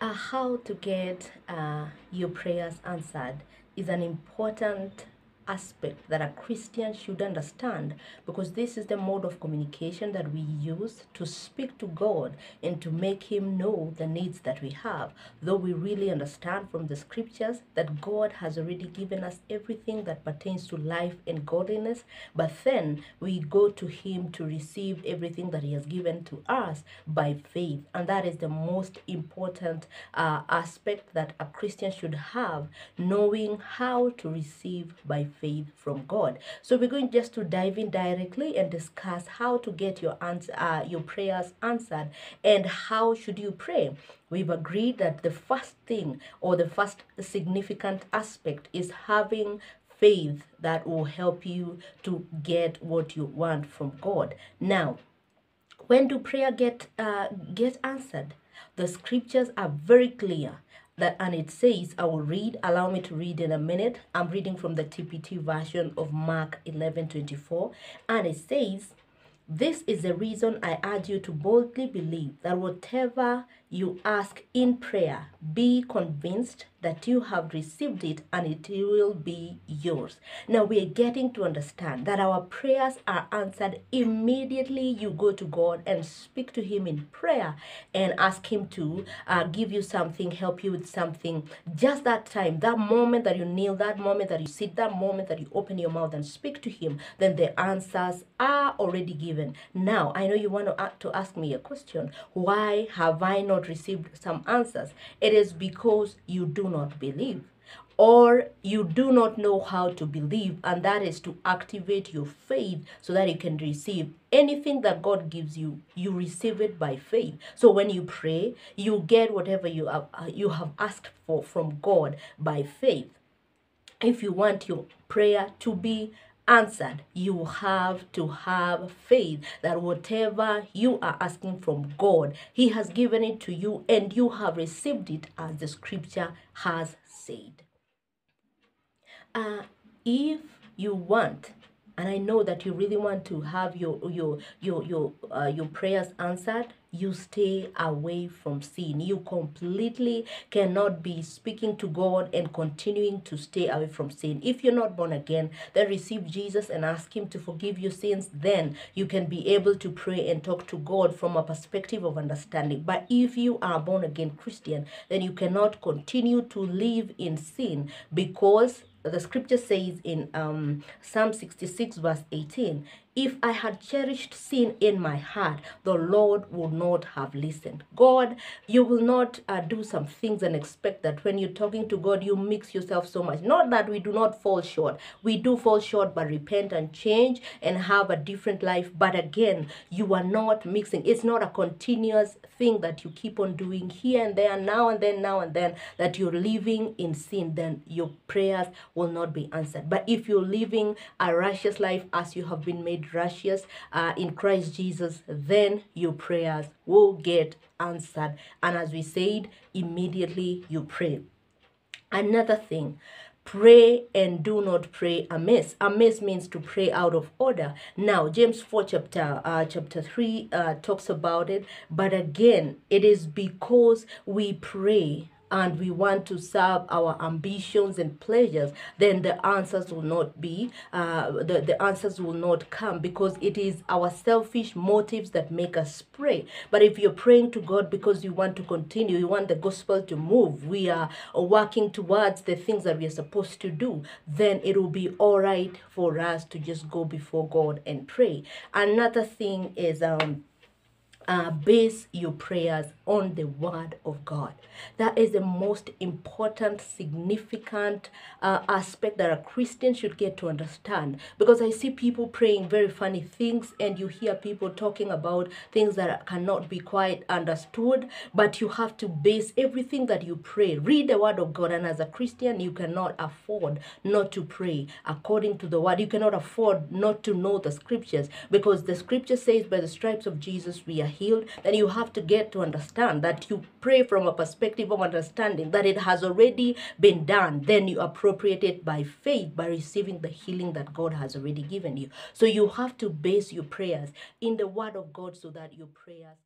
Uh, how to get uh, your prayers answered is an important aspect that a Christian should understand because this is the mode of communication that we use to speak to God and to make Him know the needs that we have. Though we really understand from the scriptures that God has already given us everything that pertains to life and godliness, but then we go to Him to receive everything that He has given to us by faith. And that is the most important uh, aspect that a Christian should have, knowing how to receive by faith from God. So we're going just to dive in directly and discuss how to get your answer, uh, your prayers answered, and how should you pray. We've agreed that the first thing or the first significant aspect is having faith that will help you to get what you want from God. Now, when do prayer get uh, get answered? The scriptures are very clear that and it says i will read allow me to read in a minute. I'm reading from the tpt version of mark 11 24 and it says this is the reason i urge you to boldly believe that whatever you ask in prayer be convinced that you have received it and it will be yours. Now we are getting to understand that our prayers are answered immediately you go to God and speak to Him in prayer and ask Him to uh, give you something, help you with something. Just that time, that moment that you kneel, that moment that you sit, that moment that you open your mouth and speak to Him, then the answers are already given. Now, I know you want to, to ask me a question. Why have I not received some answers? It is because you do not believe or you do not know how to believe and that is to activate your faith so that you can receive anything that god gives you you receive it by faith. So when you pray you get whatever you have uh, you have asked for from god by faith. If you want your prayer to be answered, you have to have faith that whatever you are asking from God, He has given it to you and you have received it as the scripture has said. Uh, if you want and I know that you really want to have your your your your uh, your prayers answered, you stay away from sin. You completely cannot be speaking to God and continuing to stay away from sin. If you're not born again, then receive Jesus and ask Him to forgive your sins. Then you can be able to pray and talk to God from a perspective of understanding. But if you are born again Christian, then you cannot continue to live in sin because the scripture says in um, Psalm 66, verse 18, if I had cherished sin in my heart, the Lord would not have listened. God, you will not uh, do some things and expect that when you're talking to God, you mix yourself so much. Not that we do not fall short. We do fall short, but repent and change and have a different life. But again, you are not mixing. It's not a continuous thing that you keep on doing here and there, now and then, now and then, that you're living in sin. Then your prayers will not be answered. But if you're living a righteous life as you have been made made righteous uh, in Christ Jesus, then your prayers will get answered. And as we said, immediately you pray. Another thing, pray and do not pray amiss amiss means to pray out of order now james 4 chapter uh, chapter 3 uh, talks about it but again it is because we pray and we want to serve our ambitions and pleasures, then the answers will not be, uh, the, the answers will not come because it is our selfish motives that make us pray. But if you're praying to God because you want to continue, you want the gospel to move, we are working towards the things that we are supposed to do, then it will be all right for us to just go before God and pray. Another thing is, um, uh, base your prayers on the word of God. That is the most important, significant uh, aspect that a Christian should get to understand. Because I see people praying very funny things, and you hear people talking about things that cannot be quite understood. But you have to base everything that you pray. Read the word of God, and as a Christian, you cannot afford not to pray according to the word. You cannot afford not to know the scriptures because the scripture says, By the stripes of Jesus, we are healed. Then you have to get to understand that you pray from a perspective of understanding that it has already been done. Then you appropriate it by faith by receiving the healing that God has already given you. So you have to base your prayers in the word of God so that your prayers